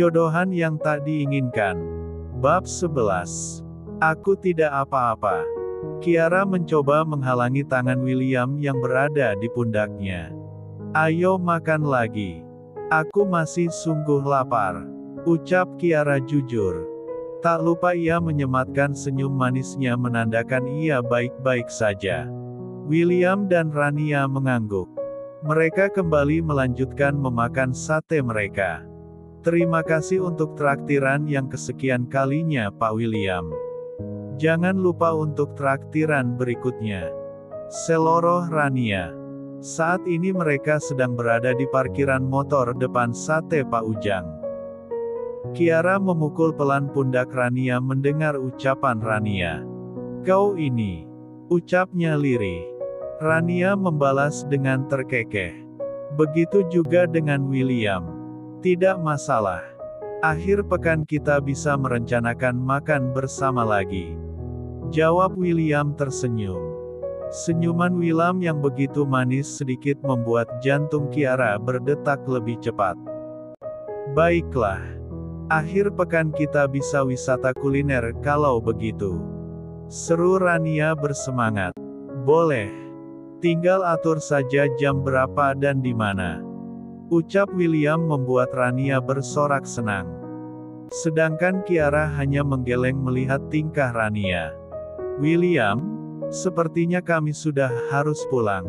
Perjodohan yang tak diinginkan. Bab 11. Aku tidak apa-apa. Kiara mencoba menghalangi tangan William yang berada di pundaknya. Ayo makan lagi. Aku masih sungguh lapar. Ucap Kiara jujur. Tak lupa ia menyematkan senyum manisnya menandakan ia baik-baik saja. William dan Rania mengangguk. Mereka kembali melanjutkan memakan sate mereka. Terima kasih untuk traktiran yang kesekian kalinya Pak William. Jangan lupa untuk traktiran berikutnya. Seloroh Rania. Saat ini mereka sedang berada di parkiran motor depan sate Pak Ujang. Kiara memukul pelan pundak Rania mendengar ucapan Rania. Kau ini. Ucapnya lirih. Rania membalas dengan terkekeh. Begitu juga dengan William. Tidak masalah. Akhir pekan kita bisa merencanakan makan bersama lagi. Jawab William tersenyum. Senyuman William yang begitu manis sedikit membuat jantung Kiara berdetak lebih cepat. Baiklah. Akhir pekan kita bisa wisata kuliner kalau begitu. Seru Rania bersemangat. Boleh. Tinggal atur saja jam berapa dan di mana. Ucap William membuat Rania bersorak senang. Sedangkan Kiara hanya menggeleng melihat tingkah Rania. William, sepertinya kami sudah harus pulang.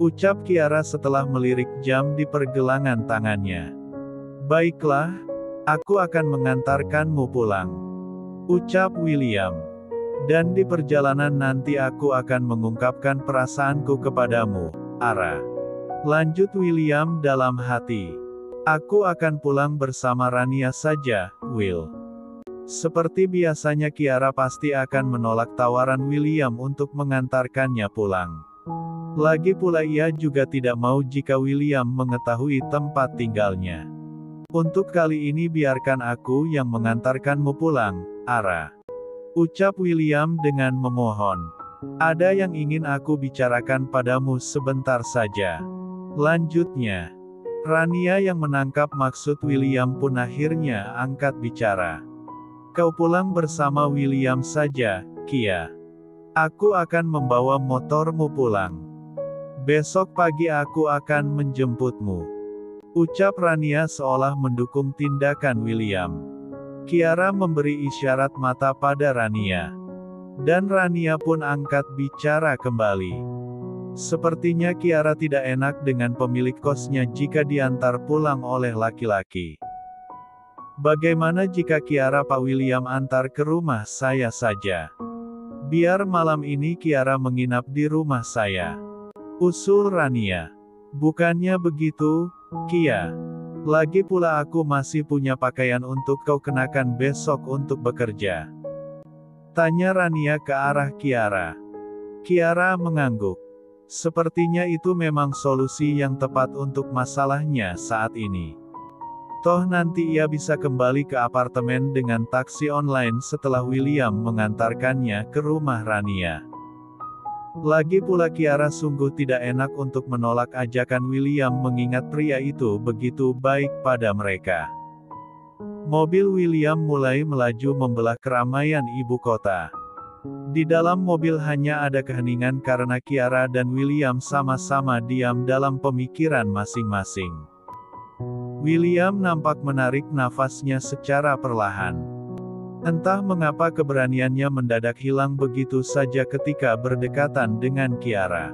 Ucap Kiara setelah melirik jam di pergelangan tangannya. Baiklah, aku akan mengantarkanmu pulang. Ucap William. Dan di perjalanan nanti aku akan mengungkapkan perasaanku kepadamu, Ara. Lanjut William dalam hati. Aku akan pulang bersama Rania saja, Will. Seperti biasanya Kiara pasti akan menolak tawaran William untuk mengantarkannya pulang. Lagi pula ia juga tidak mau jika William mengetahui tempat tinggalnya. Untuk kali ini biarkan aku yang mengantarkanmu pulang, Ara. Ucap William dengan memohon. Ada yang ingin aku bicarakan padamu sebentar saja. Lanjutnya, Rania yang menangkap maksud William pun akhirnya angkat bicara. Kau pulang bersama William saja, Kia. Aku akan membawa motormu pulang. Besok pagi aku akan menjemputmu. Ucap Rania seolah mendukung tindakan William. Kiara memberi isyarat mata pada Rania. Dan Rania pun angkat bicara kembali. Sepertinya Kiara tidak enak dengan pemilik kosnya jika diantar pulang oleh laki-laki. Bagaimana jika Kiara Pak William antar ke rumah saya saja? Biar malam ini Kiara menginap di rumah saya. Usul Rania. Bukannya begitu, Kia. Lagi pula aku masih punya pakaian untuk kau kenakan besok untuk bekerja. Tanya Rania ke arah Kiara. Kiara mengangguk. Sepertinya itu memang solusi yang tepat untuk masalahnya saat ini. Toh nanti ia bisa kembali ke apartemen dengan taksi online setelah William mengantarkannya ke rumah Rania. Lagi pula Kiara sungguh tidak enak untuk menolak ajakan William mengingat pria itu begitu baik pada mereka. Mobil William mulai melaju membelah keramaian ibu kota. Di dalam mobil hanya ada keheningan karena Kiara dan William sama-sama diam dalam pemikiran masing-masing. William nampak menarik nafasnya secara perlahan. Entah mengapa keberaniannya mendadak hilang begitu saja ketika berdekatan dengan Kiara.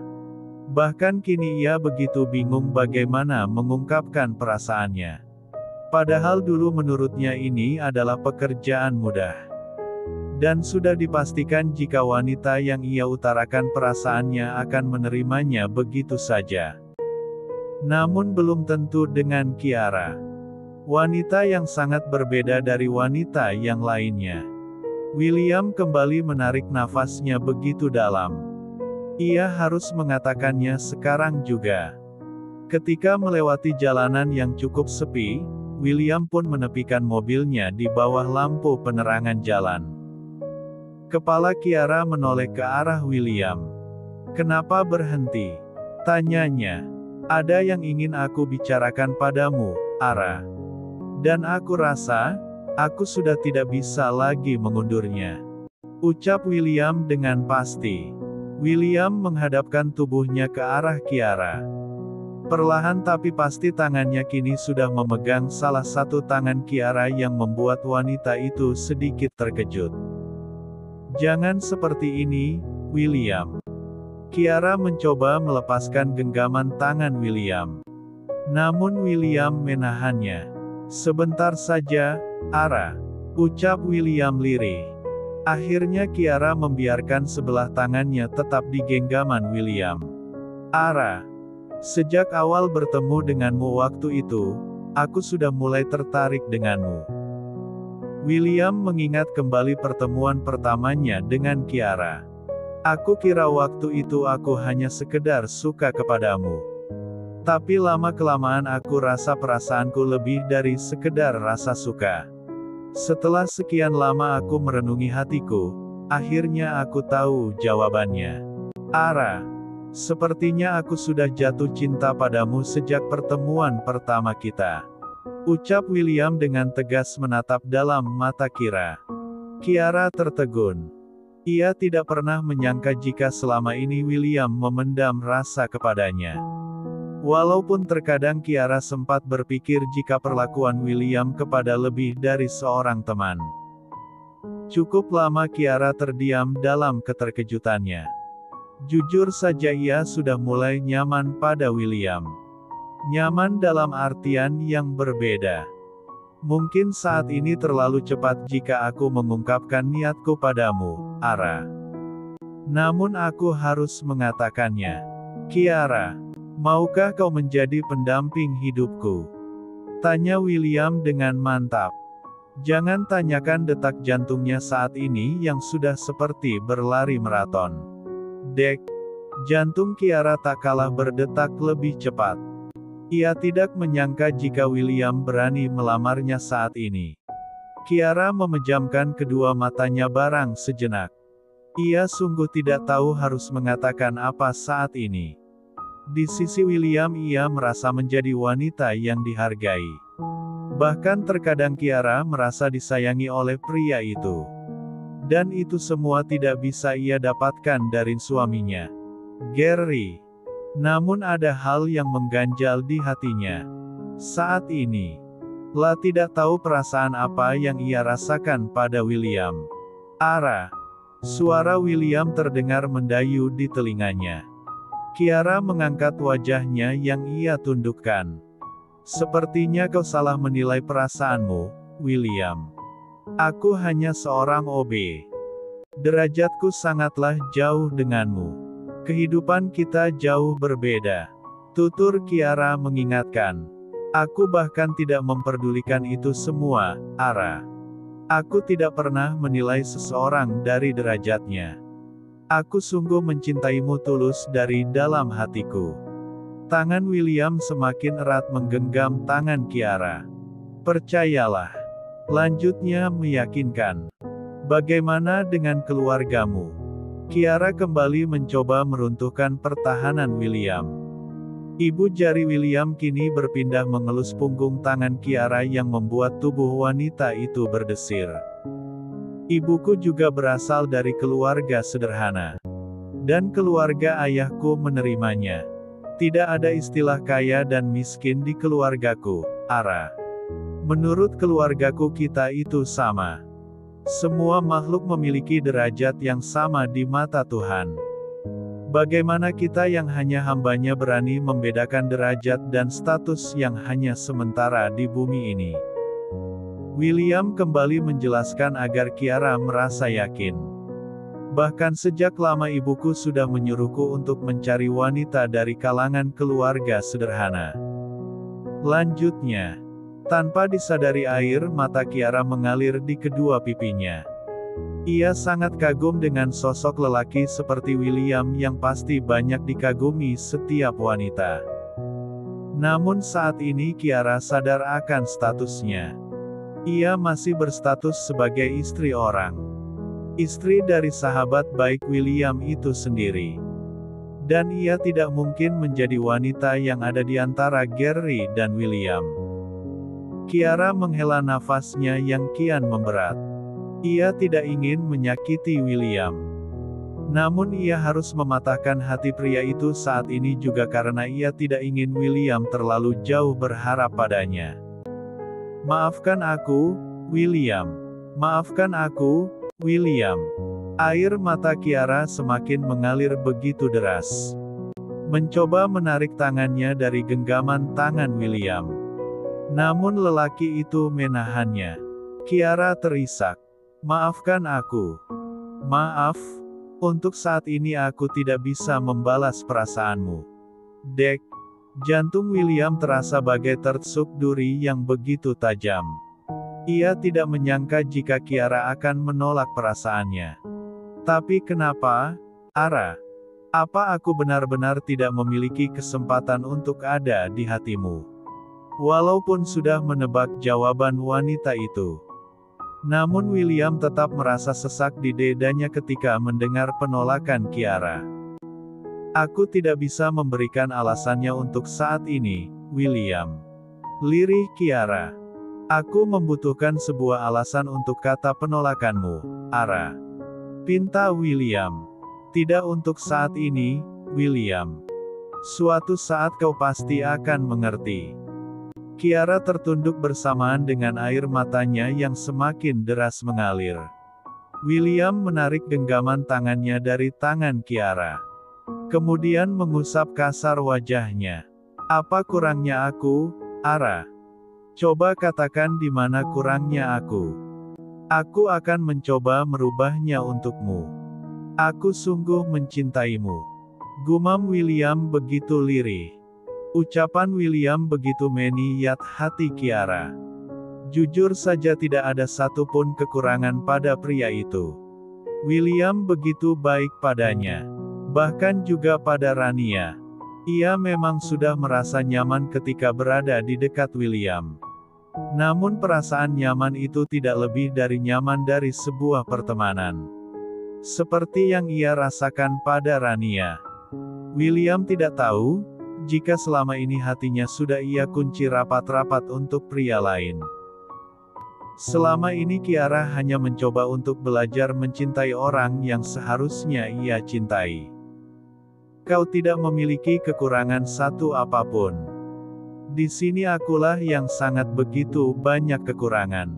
Bahkan kini ia begitu bingung bagaimana mengungkapkan perasaannya. Padahal dulu menurutnya ini adalah pekerjaan mudah. Dan sudah dipastikan jika wanita yang ia utarakan perasaannya akan menerimanya begitu saja. Namun belum tentu dengan Kiara. Wanita yang sangat berbeda dari wanita yang lainnya. William kembali menarik nafasnya begitu dalam. Ia harus mengatakannya sekarang juga. Ketika melewati jalanan yang cukup sepi, William pun menepikan mobilnya di bawah lampu penerangan jalan. Kepala Kiara menoleh ke arah William. Kenapa berhenti? Tanyanya. Ada yang ingin aku bicarakan padamu, Ara. Dan aku rasa, aku sudah tidak bisa lagi mengundurnya. Ucap William dengan pasti. William menghadapkan tubuhnya ke arah Kiara. Perlahan tapi pasti tangannya kini sudah memegang salah satu tangan Kiara yang membuat wanita itu sedikit terkejut. Jangan seperti ini, William. Kiara mencoba melepaskan genggaman tangan William. Namun William menahannya. Sebentar saja, Ara. Ucap William lirih. Akhirnya Kiara membiarkan sebelah tangannya tetap di genggaman William. Ara. Sejak awal bertemu denganmu waktu itu, aku sudah mulai tertarik denganmu. William mengingat kembali pertemuan pertamanya dengan Kiara. Aku kira waktu itu aku hanya sekedar suka kepadamu. Tapi lama-kelamaan aku rasa perasaanku lebih dari sekedar rasa suka. Setelah sekian lama aku merenungi hatiku, akhirnya aku tahu jawabannya. Ara. Sepertinya aku sudah jatuh cinta padamu sejak pertemuan pertama kita. Ucap William dengan tegas menatap dalam mata Kira. Kiara tertegun. Ia tidak pernah menyangka jika selama ini William memendam rasa kepadanya. Walaupun terkadang Kiara sempat berpikir jika perlakuan William kepada lebih dari seorang teman. Cukup lama Kiara terdiam dalam keterkejutannya. Jujur saja ia sudah mulai nyaman pada William. Nyaman dalam artian yang berbeda. Mungkin saat ini terlalu cepat jika aku mengungkapkan niatku padamu, Ara. Namun aku harus mengatakannya. Kiara, maukah kau menjadi pendamping hidupku? Tanya William dengan mantap. Jangan tanyakan detak jantungnya saat ini yang sudah seperti berlari maraton. Dek. Jantung Kiara tak kalah berdetak lebih cepat. Ia tidak menyangka jika William berani melamarnya saat ini. Kiara memejamkan kedua matanya barang sejenak. Ia sungguh tidak tahu harus mengatakan apa saat ini. Di sisi William ia merasa menjadi wanita yang dihargai. Bahkan terkadang Kiara merasa disayangi oleh pria itu. Dan itu semua tidak bisa ia dapatkan dari suaminya. Gary. Namun ada hal yang mengganjal di hatinya. Saat ini, La tidak tahu perasaan apa yang ia rasakan pada William. Ara. Suara William terdengar mendayu di telinganya. Kiara mengangkat wajahnya yang ia tundukkan. Sepertinya kau salah menilai perasaanmu, William. Aku hanya seorang OB. Derajatku sangatlah jauh denganmu. Kehidupan kita jauh berbeda. Tutur Kiara mengingatkan. Aku bahkan tidak memperdulikan itu semua, Ara. Aku tidak pernah menilai seseorang dari derajatnya. Aku sungguh mencintaimu tulus dari dalam hatiku. Tangan William semakin erat menggenggam tangan Kiara. Percayalah. Lanjutnya meyakinkan. Bagaimana dengan keluargamu? Kiara kembali mencoba meruntuhkan pertahanan William. Ibu jari William kini berpindah mengelus punggung tangan Kiara yang membuat tubuh wanita itu berdesir. Ibuku juga berasal dari keluarga sederhana. Dan keluarga ayahku menerimanya. Tidak ada istilah kaya dan miskin di keluargaku, Ara. Menurut keluargaku kita itu sama. Semua makhluk memiliki derajat yang sama di mata Tuhan. Bagaimana kita yang hanya hambanya berani membedakan derajat dan status yang hanya sementara di bumi ini? William kembali menjelaskan agar Kiara merasa yakin. Bahkan sejak lama ibuku sudah menyuruhku untuk mencari wanita dari kalangan keluarga sederhana. Lanjutnya, tanpa disadari air mata Kiara mengalir di kedua pipinya. Ia sangat kagum dengan sosok lelaki seperti William yang pasti banyak dikagumi setiap wanita. Namun saat ini Kiara sadar akan statusnya. Ia masih berstatus sebagai istri orang. Istri dari sahabat baik William itu sendiri. Dan ia tidak mungkin menjadi wanita yang ada di antara Gary dan William. Kiara menghela nafasnya yang kian memberat. Ia tidak ingin menyakiti William. Namun ia harus mematahkan hati pria itu saat ini juga karena ia tidak ingin William terlalu jauh berharap padanya. Maafkan aku, William. Maafkan aku, William. Air mata Kiara semakin mengalir begitu deras. Mencoba menarik tangannya dari genggaman tangan William. Namun lelaki itu menahannya. Kiara terisak. Maafkan aku. Maaf, untuk saat ini aku tidak bisa membalas perasaanmu. Dek, jantung William terasa bagai tertusuk duri yang begitu tajam. Ia tidak menyangka jika Kiara akan menolak perasaannya. Tapi kenapa, Ara? Apa aku benar-benar tidak memiliki kesempatan untuk ada di hatimu? Walaupun sudah menebak jawaban wanita itu. Namun William tetap merasa sesak di dadanya ketika mendengar penolakan Kiara. Aku tidak bisa memberikan alasannya untuk saat ini, William. Lirih Kiara. Aku membutuhkan sebuah alasan untuk kata penolakanmu, Ara. Pinta William. Tidak untuk saat ini, William. Suatu saat kau pasti akan mengerti. Kiara tertunduk bersamaan dengan air matanya yang semakin deras mengalir. William menarik genggaman tangannya dari tangan Kiara. Kemudian mengusap kasar wajahnya. Apa kurangnya aku, Ara? Coba katakan di mana kurangnya aku. Aku akan mencoba merubahnya untukmu. Aku sungguh mencintaimu. Gumam William begitu lirih. Ucapan William begitu meniyat hati Kiara. Jujur saja tidak ada satupun kekurangan pada pria itu. William begitu baik padanya. Bahkan juga pada Rania. Ia memang sudah merasa nyaman ketika berada di dekat William. Namun perasaan nyaman itu tidak lebih dari nyaman dari sebuah pertemanan. Seperti yang ia rasakan pada Rania. William tidak tahu, jika selama ini hatinya sudah ia kunci rapat-rapat untuk pria lain. Selama ini Kiara hanya mencoba untuk belajar mencintai orang yang seharusnya ia cintai. Kau tidak memiliki kekurangan satu apa pun. Di sini akulah yang sangat begitu banyak kekurangan.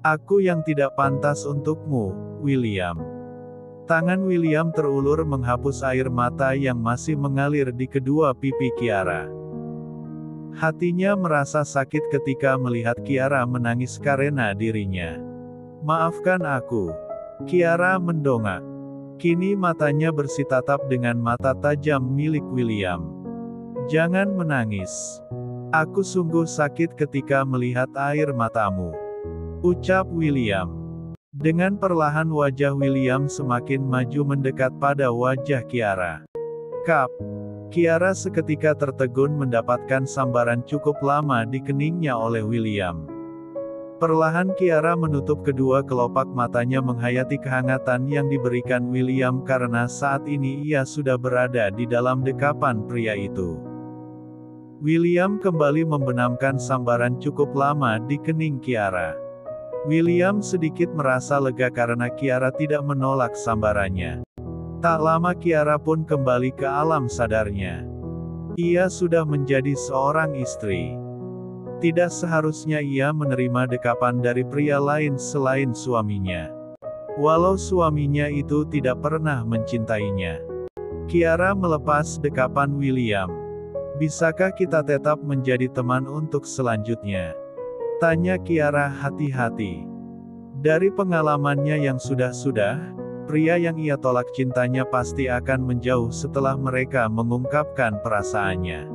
Aku yang tidak pantas untukmu, William. Tangan William terulur menghapus air mata yang masih mengalir di kedua pipi Kiara. Hatinya merasa sakit ketika melihat Kiara menangis karena dirinya. Maafkan aku. Kiara mendongak. Kini matanya bersitatap dengan mata tajam milik William. Jangan menangis. Aku sungguh sakit ketika melihat air matamu. Ucap William. Dengan perlahan wajah William semakin maju mendekat pada wajah Kiara. Kap. Kiara seketika tertegun mendapatkan sambaran cukup lama di keningnya oleh William. Perlahan Kiara menutup kedua kelopak matanya menghayati kehangatan yang diberikan William karena saat ini ia sudah berada di dalam dekapan pria itu. William kembali membenamkan sambaran cukup lama di kening Kiara. William sedikit merasa lega karena Kiara tidak menolak sambarannya. Tak lama Kiara pun kembali ke alam sadarnya. Ia sudah menjadi seorang istri. Tidak seharusnya ia menerima dekapan dari pria lain selain suaminya. Walau suaminya itu tidak pernah mencintainya. Kiara melepas dekapan William. Bisakah kita tetap menjadi teman untuk selanjutnya? Tanya Kiara hati-hati. Dari pengalamannya yang sudah-sudah, pria yang ia tolak cintanya pasti akan menjauh setelah mereka mengungkapkan perasaannya.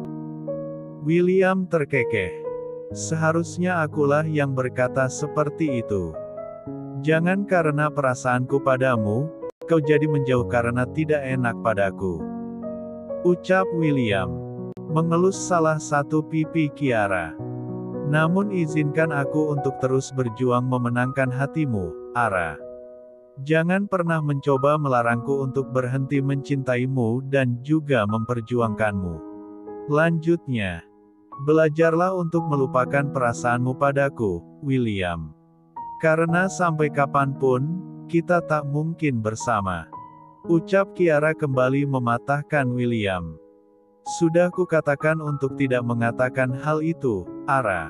William terkekeh. Seharusnya akulah yang berkata seperti itu. Jangan karena perasaanku padamu, kau jadi menjauh karena tidak enak padaku. Ucap William. Mengelus salah satu pipi Kiara. Namun izinkan aku untuk terus berjuang memenangkan hatimu, Ara. Jangan pernah mencoba melarangku untuk berhenti mencintaimu dan juga memperjuangkanmu. Lanjutnya, Belajarlah untuk melupakan perasaanmu padaku, William. Karena sampai kapan pun, kita tak mungkin bersama. Ucap Kiara kembali mematahkan William. Sudah kukatakan untuk tidak mengatakan hal itu, Ara.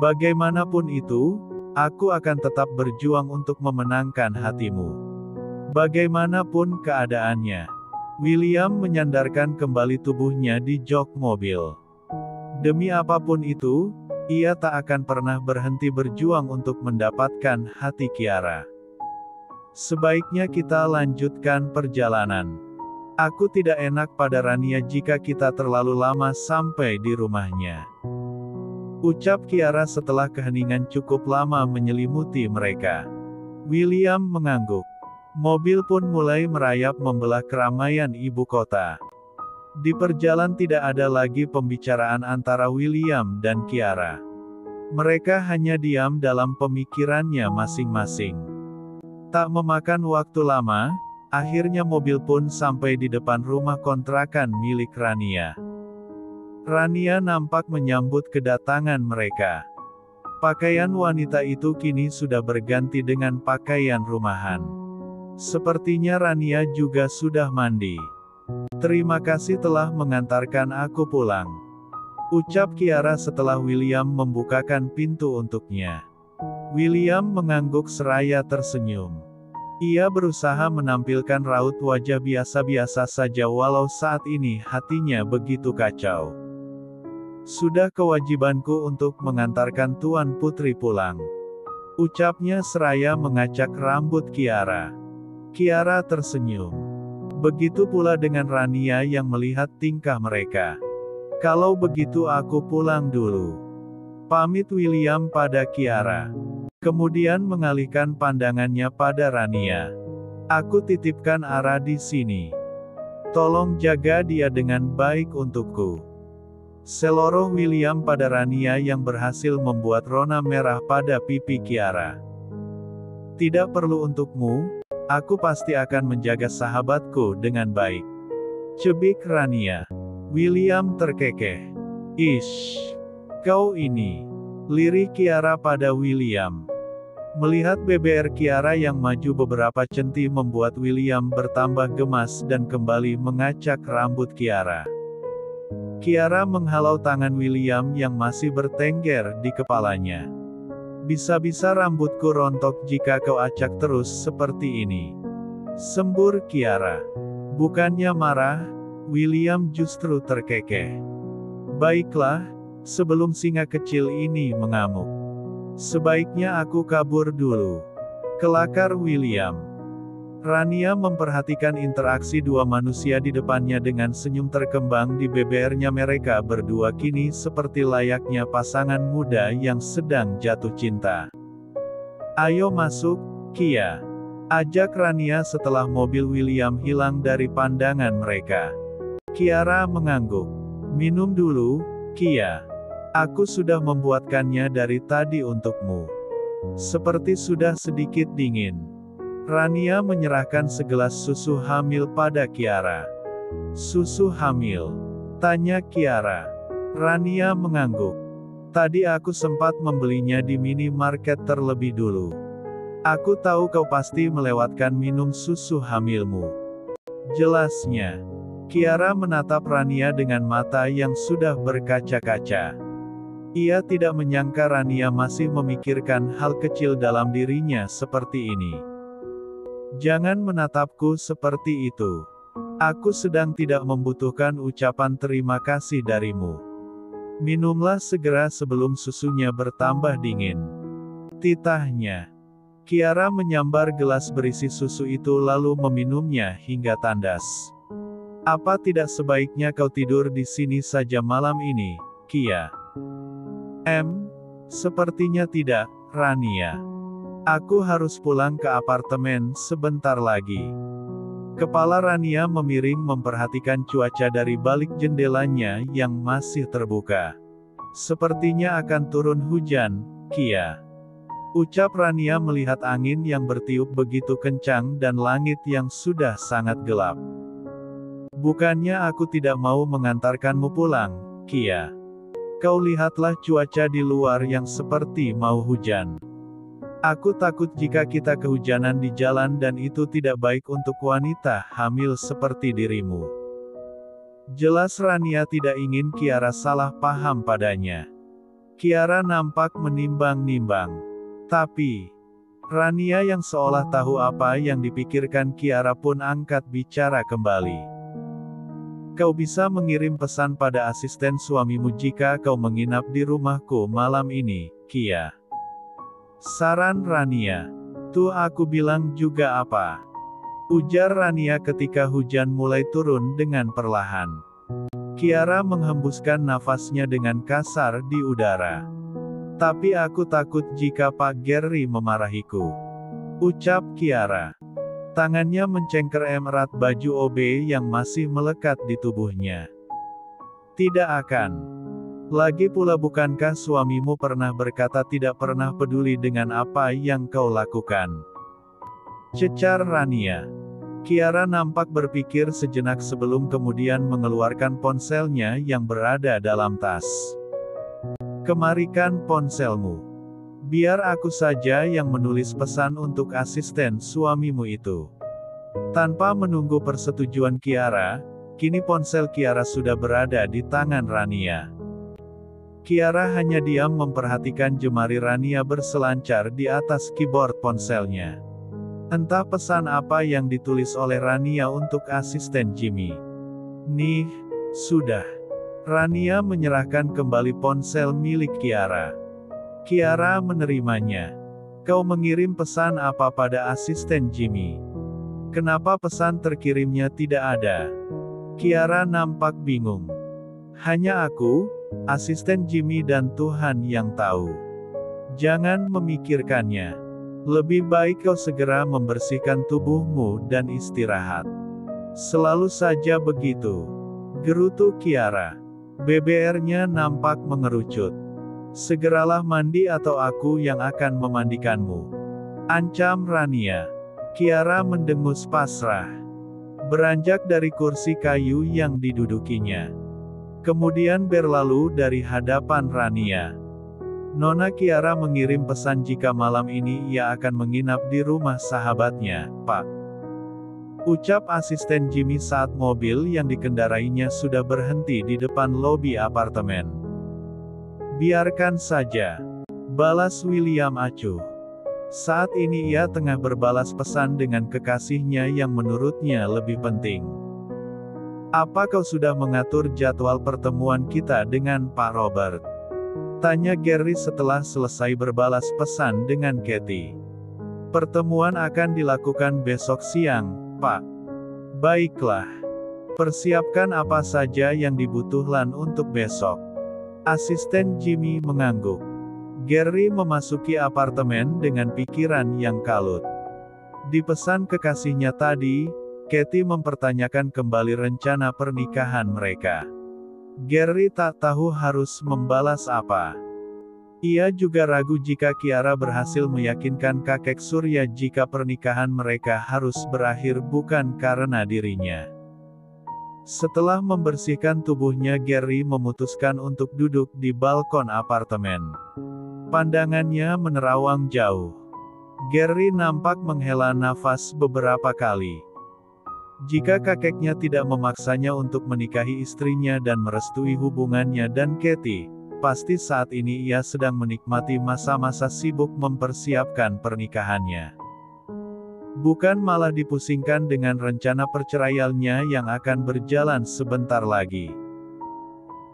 Bagaimanapun itu, aku akan tetap berjuang untuk memenangkan hatimu. Bagaimanapun keadaannya. William menyandarkan kembali tubuhnya di jok mobil. Demi apa pun itu, ia tak akan pernah berhenti berjuang untuk mendapatkan hati Kiara. Sebaiknya kita lanjutkan perjalanan. Aku tidak enak pada Rania jika kita terlalu lama sampai di rumahnya. Ucap Kiara setelah keheningan cukup lama menyelimuti mereka. William mengangguk. Mobil pun mulai merayap membelah keramaian ibu kota. Di perjalanan tidak ada lagi pembicaraan antara William dan Kiara. Mereka hanya diam dalam pemikirannya masing-masing. Tak memakan waktu lama, akhirnya mobil pun sampai di depan rumah kontrakan milik Rania. Rania nampak menyambut kedatangan mereka. Pakaian wanita itu kini sudah berganti dengan pakaian rumahan. Sepertinya Rania juga sudah mandi. Terima kasih telah mengantarkan aku pulang. Ucap Kiara setelah William membukakan pintu untuknya. William mengangguk seraya tersenyum. Ia berusaha menampilkan raut wajah biasa-biasa saja walau saat ini hatinya begitu kacau. Sudah kewajibanku untuk mengantarkan Tuan Putri pulang. Ucapnya seraya mengacak rambut Kiara. Kiara tersenyum. Begitu pula dengan Rania yang melihat tingkah mereka. Kalau begitu aku pulang dulu. Pamit William pada Kiara. Kemudian mengalihkan pandangannya pada Rania. Aku titipkan Ara di sini. Tolong jaga dia dengan baik untukku. Seloroh William pada Rania yang berhasil membuat rona merah pada pipi Kiara. Tidak perlu untukmu, Aku pasti akan menjaga sahabatku dengan baik. Cebik Rania. William terkekeh. Ish. Kau ini. Lirik Kiara pada William. Melihat BBR Kiara yang maju beberapa centi membuat William bertambah gemas dan kembali mengacak rambut Kiara. Kiara menghalau tangan William yang masih bertengger di kepalanya. Bisa-bisa rambutku rontok jika kau acak terus seperti ini. Sembur Kiara. Bukannya marah, William justru terkekeh. Baiklah, sebelum singa kecil ini mengamuk. Sebaiknya aku kabur dulu. Kelakar William. Rania memperhatikan interaksi dua manusia di depannya dengan senyum terkembang di bebernya mereka berdua kini seperti layaknya pasangan muda yang sedang jatuh cinta. Ayo masuk, Kia. Ajak Rania setelah mobil William hilang dari pandangan mereka. Kiara mengangguk. Minum dulu, Kia. Aku sudah membuatkannya dari tadi untukmu. Seperti sudah sedikit dingin. Rania menyerahkan segelas susu hamil pada Kiara. Susu hamil? Tanya Kiara. Rania mengangguk. Tadi aku sempat membelinya di minimarket terlebih dulu. Aku tahu kau pasti melewatkan minum susu hamilmu. Jelasnya. Kiara menatap Rania dengan mata yang sudah berkaca-kaca. Ia tidak menyangka Rania masih memikirkan hal kecil dalam dirinya seperti ini. Jangan menatapku seperti itu. Aku sedang tidak membutuhkan ucapan terima kasih darimu. Minumlah segera sebelum susunya bertambah dingin. Titahnya. Kiara menyambar gelas berisi susu itu lalu meminumnya hingga tandas. Apa tidak sebaiknya kau tidur di sini saja malam ini, Kia? M. Sepertinya tidak, Rania. Aku harus pulang ke apartemen sebentar lagi. Kepala Rania memiring memperhatikan cuaca dari balik jendelanya yang masih terbuka. Sepertinya akan turun hujan, Kia. Ucap Rania melihat angin yang bertiup begitu kencang dan langit yang sudah sangat gelap. Bukannya aku tidak mau mengantarkanmu pulang, Kia. Kau lihatlah cuaca di luar yang seperti mau hujan. Aku takut jika kita kehujanan di jalan dan itu tidak baik untuk wanita hamil seperti dirimu. Jelas Rania tidak ingin Kiara salah paham padanya. Kiara nampak menimbang-nimbang. Tapi, Rania yang seolah tahu apa yang dipikirkan Kiara pun angkat bicara kembali. Kau bisa mengirim pesan pada asisten suamimu jika kau menginap di rumahku malam ini, Kia. Saran Rania. Tuh aku bilang juga apa. Ujar Rania ketika hujan mulai turun dengan perlahan. Kiara menghembuskan nafasnya dengan kasar di udara. Tapi aku takut jika Pak Gary memarahiku. Ucap Kiara. Tangannya mencengker emerat baju OB yang masih melekat di tubuhnya. Tidak akan. Lagi pula bukankah suamimu pernah berkata tidak pernah peduli dengan apa yang kau lakukan? Cecar Rania. Kiara nampak berpikir sejenak sebelum kemudian mengeluarkan ponselnya yang berada dalam tas. Kemarikan ponselmu. Biar aku saja yang menulis pesan untuk asisten suamimu itu. Tanpa menunggu persetujuan Kiara, kini ponsel Kiara sudah berada di tangan Rania. Kiara hanya diam memperhatikan jemari Rania berselancar di atas keyboard ponselnya. Entah pesan apa yang ditulis oleh Rania untuk asisten Jimmy. Nih, sudah. Rania menyerahkan kembali ponsel milik Kiara. Kiara menerimanya. Kau mengirim pesan apa pada asisten Jimmy? Kenapa pesan terkirimnya tidak ada? Kiara nampak bingung. Hanya aku, asisten Jimmy dan Tuhan yang tahu. Jangan memikirkannya. Lebih baik kau segera membersihkan tubuhmu dan istirahat. Selalu saja begitu. Gerutu Kiara. BBR-nya nampak mengerucut. Segeralah mandi atau aku yang akan memandikanmu. Ancam Rania. Kiara mendengus pasrah. Beranjak dari kursi kayu yang didudukinya. Kemudian berlalu dari hadapan Rania. Nona Kiara mengirim pesan jika malam ini ia akan menginap di rumah sahabatnya, Pak. Ucap asisten Jimmy saat mobil yang dikendarainya sudah berhenti di depan lobi apartemen. Biarkan saja. Balas William acuh. Saat ini ia tengah berbalas pesan dengan kekasihnya yang menurutnya lebih penting. Apa kau sudah mengatur jadwal pertemuan kita dengan Pak Robert? Tanya Gary setelah selesai berbalas pesan dengan Kathy. Pertemuan akan dilakukan besok siang, Pak. Baiklah. Persiapkan apa saja yang dibutuhkan untuk besok. Asisten Jimmy mengangguk. Gary memasuki apartemen dengan pikiran yang kalut. Di pesan kekasihnya tadi, Kathy mempertanyakan kembali rencana pernikahan mereka. Gary tak tahu harus membalas apa. Ia juga ragu jika Kiara berhasil meyakinkan kakek Surya jika pernikahan mereka harus berakhir bukan karena dirinya. Setelah membersihkan tubuhnya Gary memutuskan untuk duduk di balkon apartemen. Pandangannya menerawang jauh. Gary nampak menghela nafas beberapa kali. Jika kakeknya tidak memaksanya untuk menikahi istrinya dan merestui hubungannya dan Katie, pasti saat ini ia sedang menikmati masa-masa sibuk mempersiapkan pernikahannya. Bukan malah dipusingkan dengan rencana perceraiannya yang akan berjalan sebentar lagi.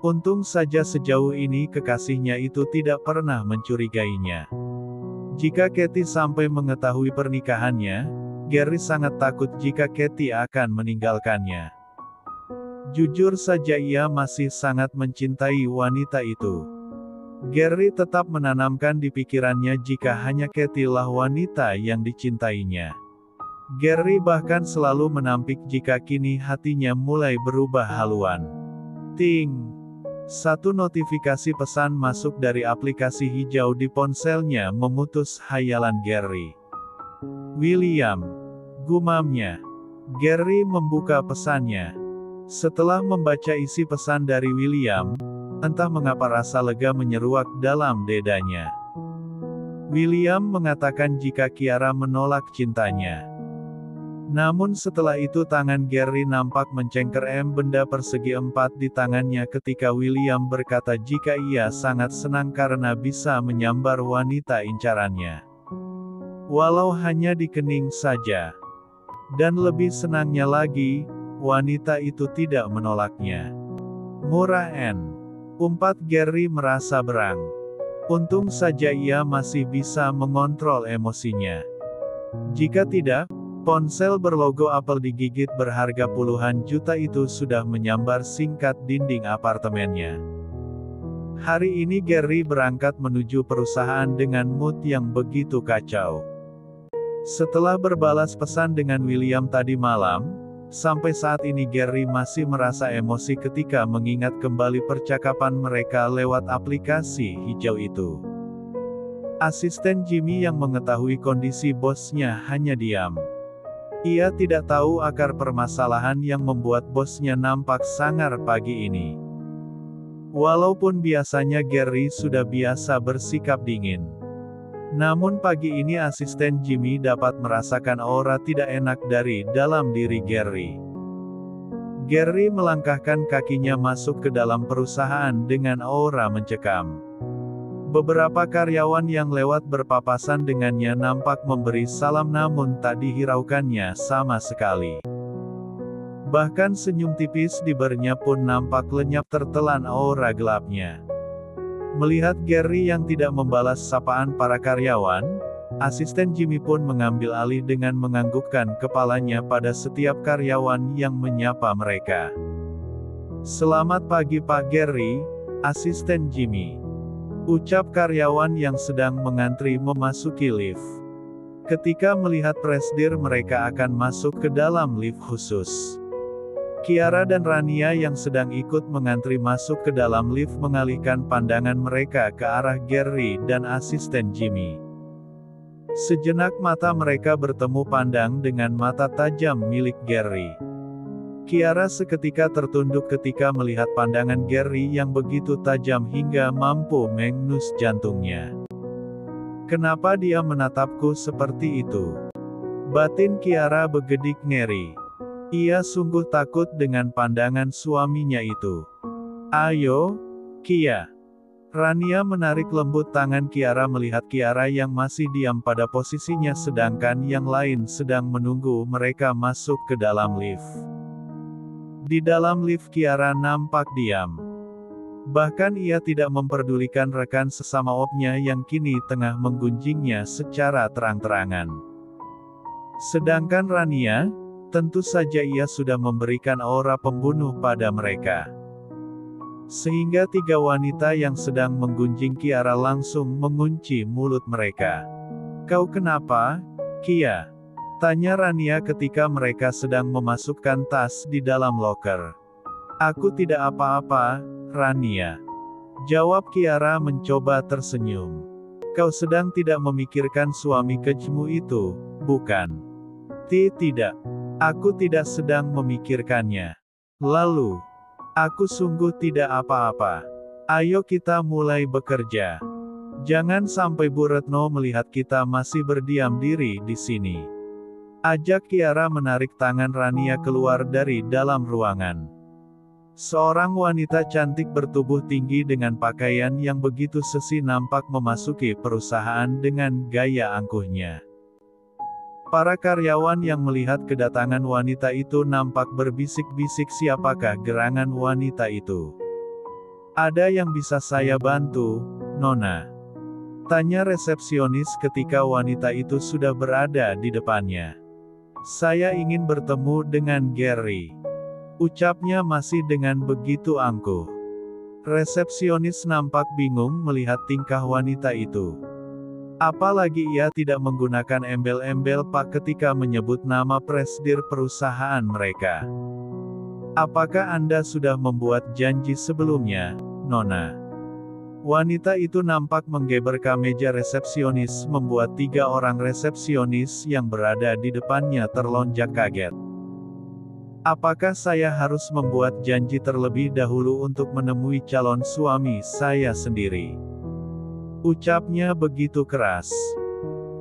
Untung saja sejauh ini kekasihnya itu tidak pernah mencurigainya. Jika Kathy sampai mengetahui pernikahannya, Gary sangat takut jika Kathy akan meninggalkannya. Jujur saja ia masih sangat mencintai wanita itu. Gary tetap menanamkan di pikirannya jika hanya Kathy lah wanita yang dicintainya. Gary bahkan selalu menampik jika kini hatinya mulai berubah haluan. Ting! Satu notifikasi pesan masuk dari aplikasi hijau di ponselnya memutus hayalan Gary. William. Gumamnya. Gary membuka pesannya. Setelah membaca isi pesan dari William, entah mengapa rasa lega menyeruak dalam dedanya. William mengatakan jika Kiara menolak cintanya. Namun setelah itu tangan Gary nampak mencengker M benda persegi empat di tangannya ketika William berkata jika ia sangat senang karena bisa menyambar wanita incarannya. Walau hanya di kening saja. Dan lebih senangnya lagi, wanita itu tidak menolaknya. Murah N. Umpat Gary merasa berang. Untung saja ia masih bisa mengontrol emosinya. Jika tidak, Ponsel berlogo Apple digigit berharga puluhan juta itu sudah menyambar singkat dinding apartemennya. Hari ini Gary berangkat menuju perusahaan dengan mood yang begitu kacau. Setelah berbalas pesan dengan William tadi malam, sampai saat ini Gary masih merasa emosi ketika mengingat kembali percakapan mereka lewat aplikasi hijau itu. Asisten Jimmy yang mengetahui kondisi bosnya hanya diam. Ia tidak tahu akar permasalahan yang membuat bosnya nampak sangar pagi ini. Walaupun biasanya Gary sudah biasa bersikap dingin. Namun pagi ini asisten Jimmy dapat merasakan aura tidak enak dari dalam diri Gary. Gary melangkahkan kakinya masuk ke dalam perusahaan dengan aura mencekam. Beberapa karyawan yang lewat berpapasan dengannya nampak memberi salam namun tak dihiraukannya sama sekali. Bahkan senyum tipis di bernya pun nampak lenyap tertelan aura gelapnya. Melihat Gary yang tidak membalas sapaan para karyawan, asisten Jimmy pun mengambil alih dengan menganggukkan kepalanya pada setiap karyawan yang menyapa mereka. Selamat pagi Pak Gary, asisten Jimmy. Ucap karyawan yang sedang mengantri memasuki lift. Ketika melihat presdir mereka akan masuk ke dalam lift khusus. Kiara dan Rania yang sedang ikut mengantri masuk ke dalam lift mengalihkan pandangan mereka ke arah Gary dan asisten Jimmy. Sejenak mata mereka bertemu pandang dengan mata tajam milik Gary. Kiara seketika tertunduk ketika melihat pandangan Gary yang begitu tajam hingga mampu mengnus jantungnya. Kenapa dia menatapku seperti itu? Batin Kiara begedik ngeri. Ia sungguh takut dengan pandangan suaminya itu. Ayo, Kia. Rania menarik lembut tangan Kiara melihat Kiara yang masih diam pada posisinya sedangkan yang lain sedang menunggu mereka masuk ke dalam lift. Di dalam lift Kiara nampak diam. Bahkan ia tidak memperdulikan rekan sesama opnya yang kini tengah menggunjingnya secara terang-terangan. Sedangkan Rania, tentu saja ia sudah memberikan aura pembunuh pada mereka. Sehingga tiga wanita yang sedang menggunjing Kiara langsung mengunci mulut mereka. Kau kenapa, Kia? Tanya Rania ketika mereka sedang memasukkan tas di dalam loker. Aku tidak apa-apa, Rania. Jawab Kiara mencoba tersenyum. Kau sedang tidak memikirkan suami kejmu itu, bukan? Ti tidak. Aku tidak sedang memikirkannya. Lalu, aku sungguh tidak apa-apa. Ayo kita mulai bekerja. Jangan sampai Bu Retno melihat kita masih berdiam diri di sini. Ajak Kiara menarik tangan Rania keluar dari dalam ruangan. Seorang wanita cantik bertubuh tinggi dengan pakaian yang begitu sesi nampak memasuki perusahaan dengan gaya angkuhnya. Para karyawan yang melihat kedatangan wanita itu nampak berbisik-bisik siapakah gerangan wanita itu. Ada yang bisa saya bantu, Nona? Tanya resepsionis ketika wanita itu sudah berada di depannya. Saya ingin bertemu dengan Gary. Ucapnya masih dengan begitu angkuh. Resepsionis nampak bingung melihat tingkah wanita itu. Apalagi ia tidak menggunakan embel-embel pak ketika menyebut nama presdir perusahaan mereka. Apakah Anda sudah membuat janji sebelumnya, Nona? Wanita itu nampak menggeber meja resepsionis membuat tiga orang resepsionis yang berada di depannya terlonjak kaget. Apakah saya harus membuat janji terlebih dahulu untuk menemui calon suami saya sendiri? Ucapnya begitu keras.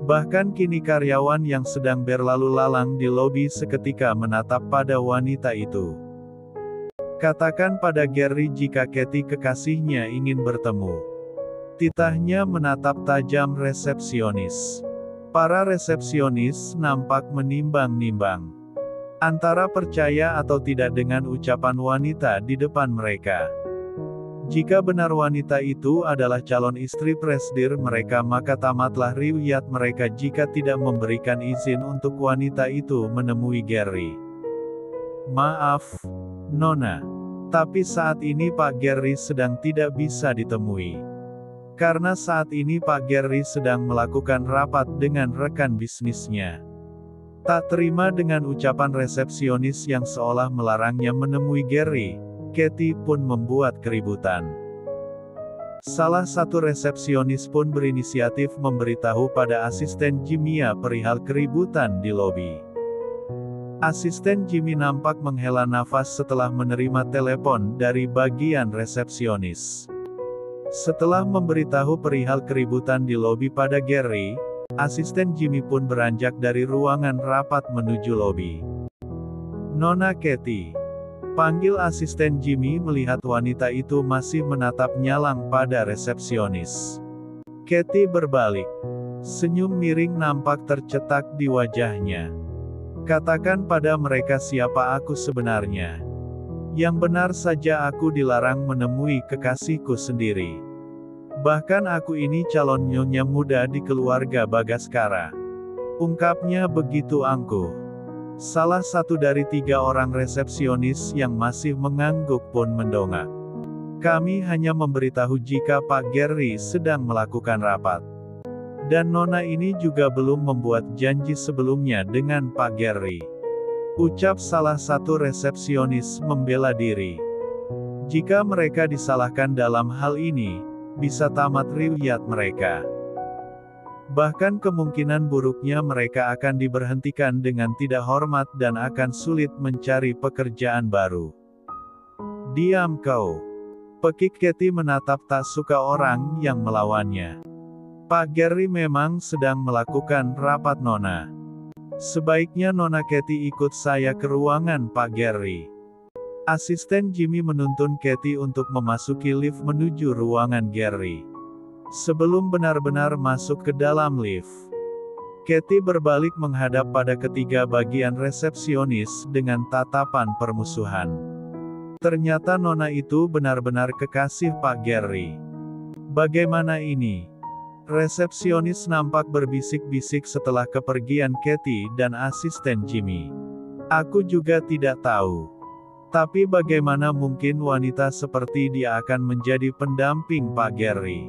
Bahkan kini karyawan yang sedang berlalu lalang di lobi seketika menatap pada wanita itu. Katakan pada Gary jika Kathy kekasihnya ingin bertemu. Titahnya menatap tajam resepsionis. Para resepsionis nampak menimbang-nimbang antara percaya atau tidak dengan ucapan wanita di depan mereka. Jika benar wanita itu adalah calon istri presdir mereka maka tamatlah riwayat mereka jika tidak memberikan izin untuk wanita itu menemui Gary. Maaf, Nona. Tapi saat ini Pak Gary sedang tidak bisa ditemui. Karena saat ini Pak Gary sedang melakukan rapat dengan rekan bisnisnya. Tak terima dengan ucapan resepsionis yang seolah melarangnya menemui Gary, Katie pun membuat keributan. Salah satu resepsionis pun berinisiatif memberitahu pada asisten Jimmy perihal keributan di lobi. Asisten Jimmy nampak menghela nafas setelah menerima telepon dari bagian resepsionis. Setelah memberitahu perihal keributan di lobi pada Gary, Asisten Jimmy pun beranjak dari ruangan rapat menuju lobi. Nona Katy. Panggil asisten Jimmy melihat wanita itu masih menatap nyalang pada resepsionis. Katy berbalik. Senyum miring nampak tercetak di wajahnya. Katakan pada mereka siapa aku sebenarnya. Yang benar saja aku dilarang menemui kekasihku sendiri. Bahkan aku ini calon nyonya muda di keluarga Bagaskara. Ungkapnya begitu angkuh. Salah satu dari tiga orang resepsionis yang masih mengangguk pun mendongak. Kami hanya memberitahu jika Pak Gary sedang melakukan rapat. Dan Nona ini juga belum membuat janji sebelumnya dengan Pak Gary. Ucap salah satu resepsionis membela diri. Jika mereka disalahkan dalam hal ini, bisa tamat riwayat mereka. Bahkan kemungkinan buruknya mereka akan diberhentikan dengan tidak hormat dan akan sulit mencari pekerjaan baru. Diam kau. Pekik Katy menatap tak suka orang yang melawannya. Pak Gary memang sedang melakukan rapat Nona. Sebaiknya Nona Katy ikut saya ke ruangan Pak Gary. Asisten Jimmy menuntun Katy untuk memasuki lift menuju ruangan Gary. Sebelum benar-benar masuk ke dalam lift, Katy berbalik menghadap pada ketiga bagian resepsionis dengan tatapan permusuhan. Ternyata nona itu benar-benar kekasih Pak Gary. Bagaimana ini? Resepsionis nampak berbisik-bisik setelah kepergian Katy dan asisten Jimmy. Aku juga tidak tahu. Tapi bagaimana mungkin wanita seperti dia akan menjadi pendamping Pak Gary?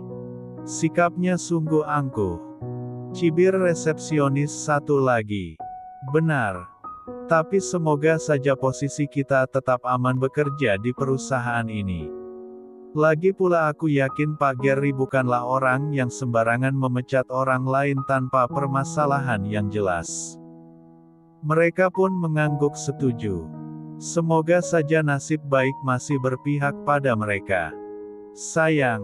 Sikapnya sungguh angkuh. Cibir resepsionis satu lagi. Benar. Tapi semoga saja posisi kita tetap aman bekerja di perusahaan ini. Lagi pula aku yakin Pak Gary bukanlah orang yang sembarangan memecat orang lain tanpa permasalahan yang jelas. Mereka pun mengangguk setuju. Semoga saja nasib baik masih berpihak pada mereka. Sayang.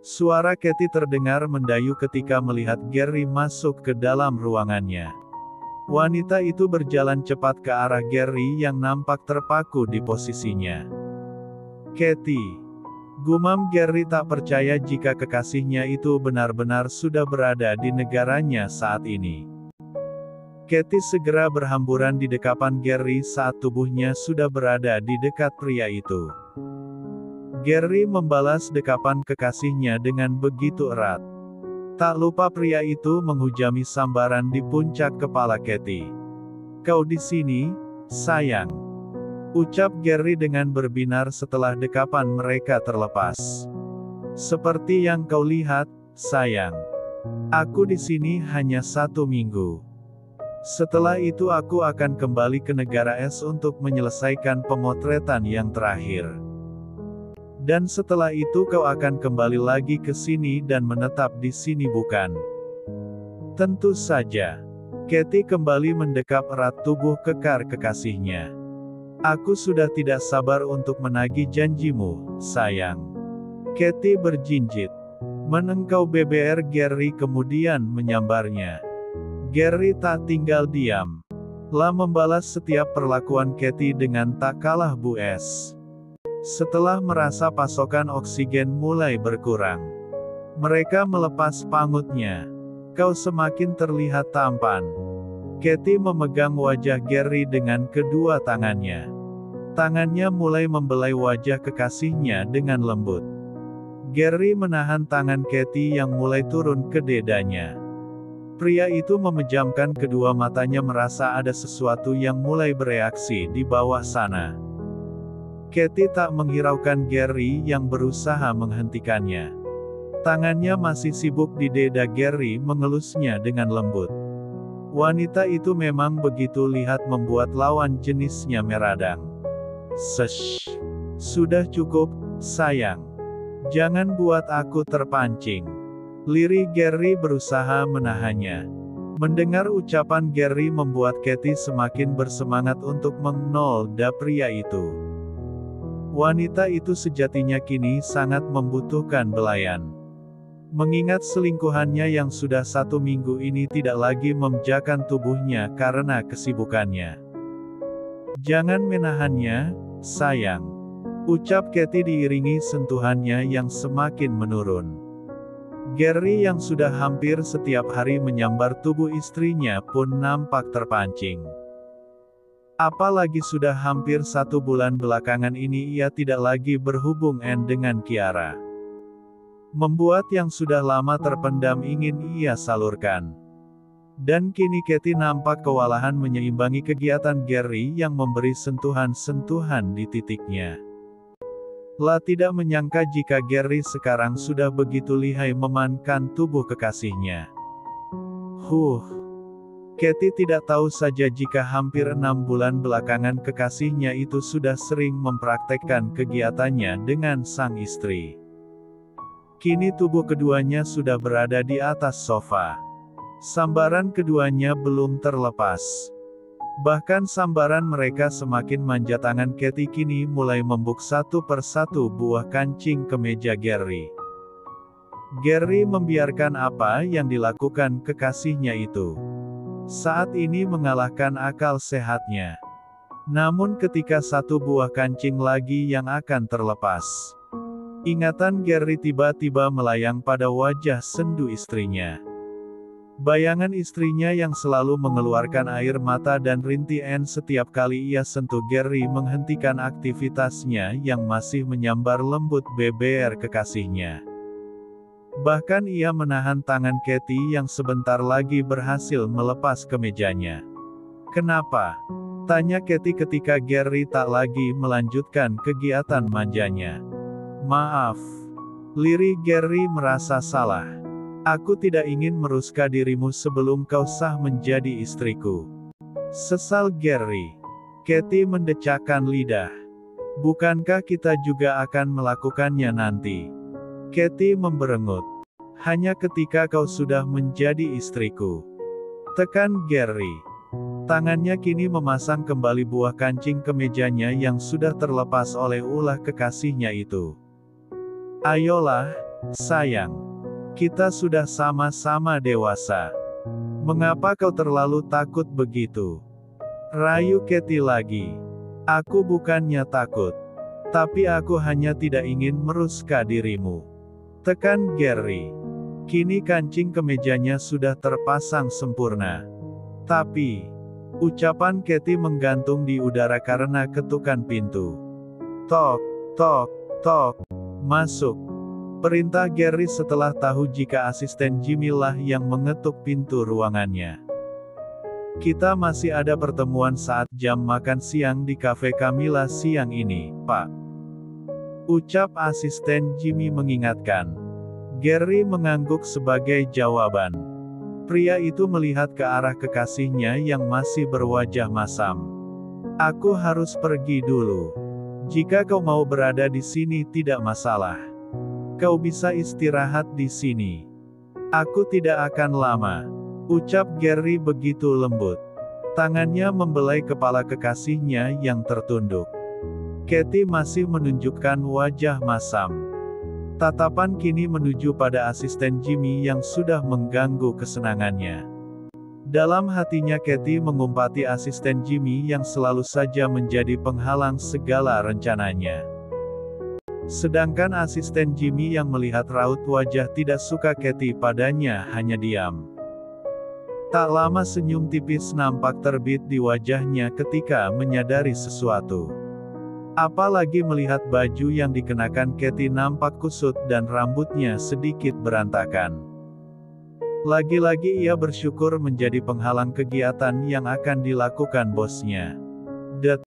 Suara Katy terdengar mendayu ketika melihat Gary masuk ke dalam ruangannya. Wanita itu berjalan cepat ke arah Gary yang nampak terpaku di posisinya. Katy. Gumam Gary tak percaya jika kekasihnya itu benar-benar sudah berada di negaranya saat ini. Katy segera berhamburan di dekapan Gary saat tubuhnya sudah berada di dekat pria itu. Gary membalas dekapan kekasihnya dengan begitu erat. Tak lupa pria itu menghujami sambaran di puncak kepala Katy. Kau di sini, sayang. Ucap Gary dengan berbinar setelah dekapan mereka terlepas. Seperti yang kau lihat, sayang. Aku di sini hanya satu minggu. Setelah itu aku akan kembali ke negara S untuk menyelesaikan pemotretan yang terakhir. Dan setelah itu kau akan kembali lagi ke sini dan menetap di sini bukan? Tentu saja. Katy kembali mendekap erat tubuh kekar kekasihnya. Aku sudah tidak sabar untuk menagih janjimu, sayang. Katy berjinjit. Menengkau BBR Gary kemudian menyambarnya. Gary tak tinggal diam. La membalas setiap perlakuan Katy dengan tak kalah Bu S. Setelah merasa pasokan oksigen mulai berkurang, mereka melepas pangutnya. Kau semakin terlihat tampan. Katy memegang wajah Gary dengan kedua tangannya. Tangannya mulai membelai wajah kekasihnya dengan lembut. Gary menahan tangan Katy yang mulai turun ke dedanya. Pria itu memejamkan kedua matanya merasa ada sesuatu yang mulai bereaksi di bawah sana. Katy tak menghiraukan Gary yang berusaha menghentikannya. Tangannya masih sibuk di dada Gary mengelusnya dengan lembut. Wanita itu memang begitu lihat membuat lawan jenisnya meradang. Sesh. Sudah cukup, sayang. Jangan buat aku terpancing. Liri Gary berusaha menahannya. Mendengar ucapan Gary membuat Katy semakin bersemangat untuk mengnolda pria itu. Wanita itu sejatinya kini sangat membutuhkan belayan. Mengingat selingkuhannya yang sudah satu minggu ini tidak lagi memjakan tubuhnya karena kesibukannya. Jangan menahannya, sayang. Ucap Katy diiringi sentuhannya yang semakin menurun. Gary yang sudah hampir setiap hari menyambar tubuh istrinya pun nampak terpancing. Apalagi sudah hampir satu bulan belakangan ini ia tidak lagi berhubung N dengan Kiara. Membuat yang sudah lama terpendam ingin ia salurkan. Dan kini Katy nampak kewalahan menyeimbangi kegiatan Gary yang memberi sentuhan-sentuhan di titiknya. La tidak menyangka jika Gary sekarang sudah begitu lihai memankan tubuh kekasihnya. Huh. Katy tidak tahu saja jika hampir enam bulan belakangan kekasihnya itu sudah sering mempraktekkan kegiatannya dengan sang istri. Kini tubuh keduanya sudah berada di atas sofa. Sambaran keduanya belum terlepas. Bahkan sambaran mereka semakin manja tangan Katy kini mulai membuk satu persatu buah kancing ke meja Gary. Gary membiarkan apa yang dilakukan kekasihnya itu. Saat ini mengalahkan akal sehatnya. Namun ketika satu buah kancing lagi yang akan terlepas. Ingatan Gary tiba-tiba melayang pada wajah sendu istrinya. Bayangan istrinya yang selalu mengeluarkan air mata dan rintian setiap kali ia sentuh Gary menghentikan aktivitasnya yang masih menyambar lembut BBR kekasihnya. Bahkan ia menahan tangan Katy yang sebentar lagi berhasil melepas kemejanya. Kenapa? Tanya Katy ketika Gary tak lagi melanjutkan kegiatan manjanya. Maaf. Liri Gary merasa salah. Aku tidak ingin meruska dirimu sebelum kau sah menjadi istriku. Sesal Gary. Katy mendecakkan lidah. Bukankah kita juga akan melakukannya nanti? Katy memberengut. Hanya ketika kau sudah menjadi istriku. Tekan Gary. Tangannya kini memasang kembali buah kancing ke mejanya yang sudah terlepas oleh ulah kekasihnya itu. Ayolah, sayang. Kita sudah sama-sama dewasa. Mengapa kau terlalu takut begitu? Rayu Keti lagi. Aku bukannya takut. Tapi aku hanya tidak ingin meruska dirimu. Tekan Gary. Kini kancing kemejanya sudah terpasang sempurna. Tapi, ucapan Katy menggantung di udara karena ketukan pintu. Tok, tok, tok, masuk. Perintah Gary setelah tahu jika asisten Jimmy lah yang mengetuk pintu ruangannya. Kita masih ada pertemuan saat jam makan siang di kafe Camilla siang ini, Pak. Ucap asisten Jimmy mengingatkan. Gary mengangguk sebagai jawaban. Pria itu melihat ke arah kekasihnya yang masih berwajah masam. Aku harus pergi dulu. Jika kau mau berada di sini tidak masalah. Kau bisa istirahat di sini. Aku tidak akan lama. Ucap Gary begitu lembut. Tangannya membelai kepala kekasihnya yang tertunduk. Katie masih menunjukkan wajah masam. Tatapan kini menuju pada asisten Jimmy yang sudah mengganggu kesenangannya. Dalam hatinya Katie mengumpati asisten Jimmy yang selalu saja menjadi penghalang segala rencananya. Sedangkan asisten Jimmy yang melihat raut wajah tidak suka Katie padanya hanya diam. Tak lama senyum tipis nampak terbit di wajahnya ketika menyadari sesuatu. Apalagi melihat baju yang dikenakan Katie nampak kusut dan rambutnya sedikit berantakan. Lagi-lagi ia bersyukur menjadi penghalang kegiatan yang akan dilakukan bosnya.